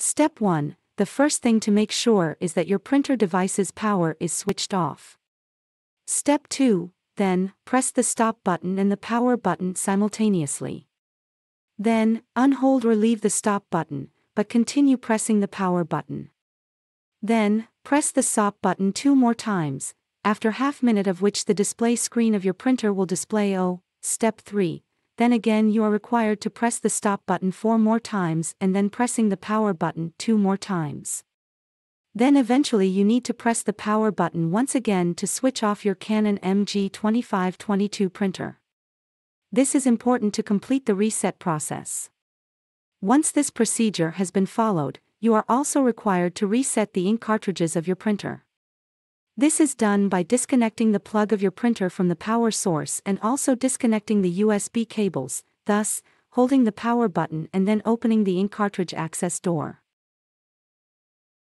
Step 1 The first thing to make sure is that your printer device's power is switched off. Step 2 Then, press the stop button and the power button simultaneously. Then, unhold or leave the stop button, but continue pressing the power button. Then, press the stop button two more times, after half minute of which the display screen of your printer will display O. Step 3 then again you are required to press the stop button four more times and then pressing the power button two more times. Then eventually you need to press the power button once again to switch off your Canon MG2522 printer. This is important to complete the reset process. Once this procedure has been followed, you are also required to reset the ink cartridges of your printer. This is done by disconnecting the plug of your printer from the power source and also disconnecting the USB cables, thus, holding the power button and then opening the ink cartridge access door.